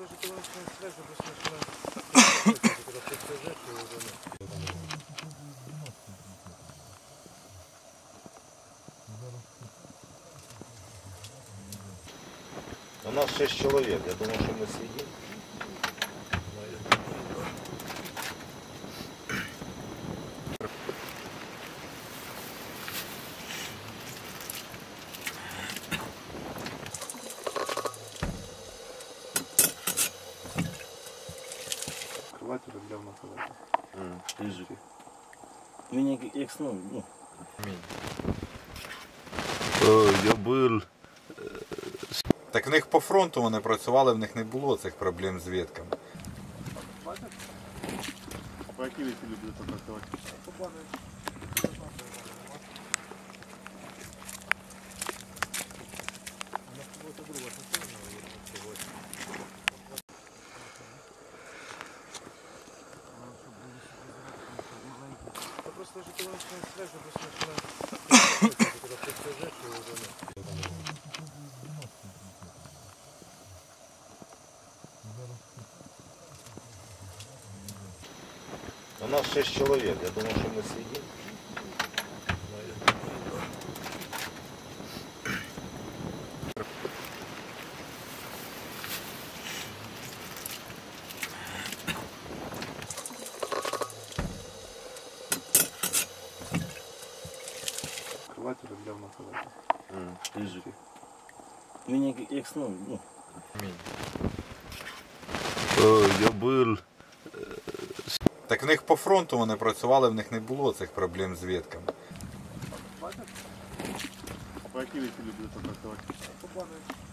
У нас 6 человек, я думал, что мы съедим. Для внутреннего. Рижик. Він як, як ну, ну, Я був. Так в них по фронту вони працювали, в них не було цих проблем з ветками. По вы любите працювати? У нас 6 человек, я думал, что мы съедим. Открыватель для внутреннего. рижик. Він як, як ну, ну, Я був. Так в них по фронту вони працювали, в них не було цих проблем з ветками. По какие вы любите працювати?